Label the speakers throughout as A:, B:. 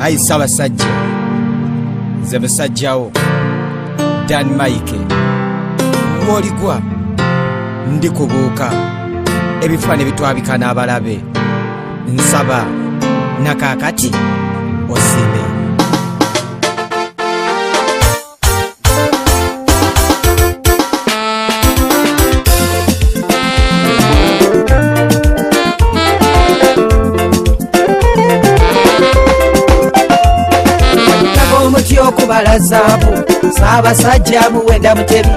A: ayi ssaabasajja nze musajjawo dan mike mwoligwa. Ndikubuuka. Ebifaani bitwabika n'abalabe. Nsaba. Nakaakati osiime balaza you. Saabasajja muwenda mutebi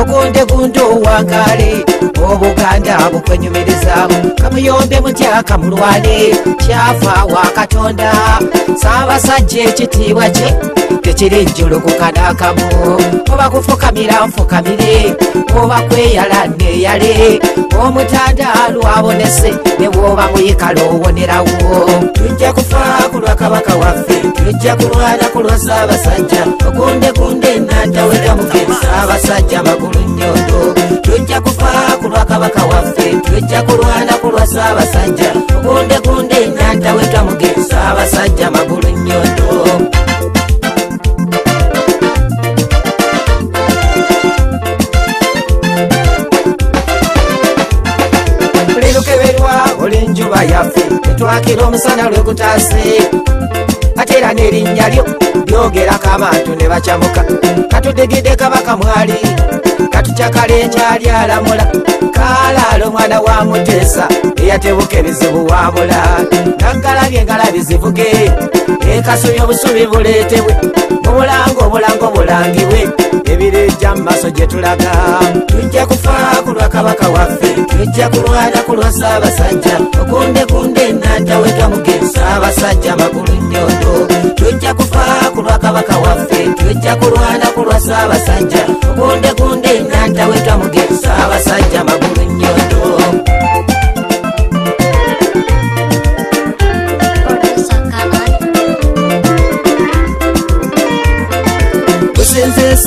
A: ogunde gunde owangale obuganda bukwenyumirizaamu. Kamuyombe mutya kamulwane kyafa wa katonda. Saabasajja ekitiibwa kye tekiri njulu kukanakamu. Oba kufukamira nfukamire oba kweyala neyale omutandaalu abonese newoba muyikala owonerawo tujja kufa kulwa kabaka waffe tujja kulwana kulwa saabasajja ogundegunde nantawera mugezi saabasajja magulu nyondo tujja kufa kulwa kabaka waffe tujja kulwana kulwa saabasajja ogundegunde nantawetwa mugezi saabasajja magulu nyondo buli lukeberwa olw'enjuba yaffe tetwakira omusana lwegutaase ate era n'erinnya lyo lyogerako abantu ne bakyamuka katutegedde kabaka mwali katukyakala enkyali alamula kaalaala omwana wa muteesa eyatebuka ebizibu wabula. Naggalabye engalabi zivuge ekasubi obusubi buleetebwe. Mu bulango obulango bulangibwe ebirijja mu maaso gye tulaga. Tujja kufa ku lwa kabaka waffe tujja kulwana ku lwa saabasajja ogundegunde nantawetwa mugenzi saabasajja magulu nyondo tujja kufa ku lwa kabaka waffe. Tujja kulwana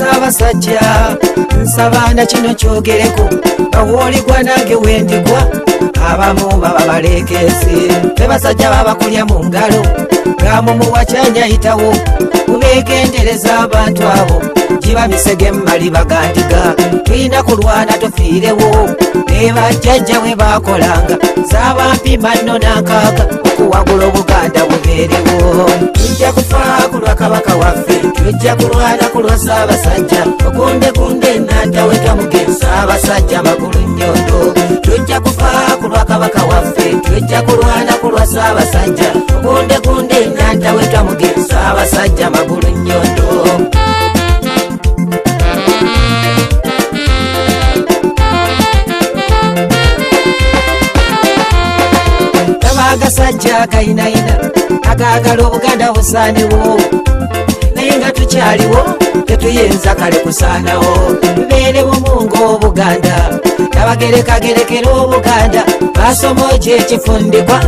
A: saabasajja nsabanda kino kyogereko bawooligwa nange wendigwa abamu baba baleekezi bebasajja babakulya mu ngalo gamumuwa kyanyayitawo mubegendereza abantu abo giba misege mumali bagandiga. Tulina kulwana tofiirewo nebajjajja we bakolanga zabampima nno nankaaga okuwagula obuganda bubeerewo. Tujja kufa ku lwa kabaka waffe tujja kulwana ku lwa saabasajja ogundegunde nantawetwa mugenzi saabasajja magulu nyondo tujja kufa ku lwa kabaka waffe tujja kulwana ku lwa saabasajja ogundegunde nantawetwa mugenzi saabasajja magulu nyondo kaba agasajja akayinayina agaagala obuganda busaaniwo nga tukyaliwo tetuyinza kale kusaanawo. Tubeere bumu ng'obuganda tabagerekagerekera obuganda basomoje ekifundibwa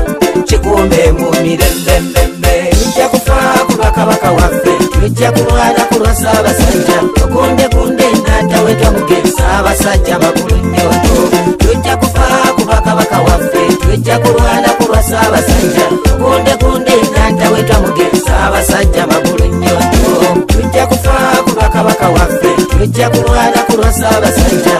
A: kikumba emuumire mbembembe tujja kufa ku bakabaka waffe tujja kulwana ku lwa saabasajja okundekunde enanda wetwamuge saabasajja makulu nnyoto tujja kufa ku bakabaka waffe tujja kulwana ku lwa saabasajja okundekunde enanda wetwamuge saabasajja njakurwara kurwasa abasajja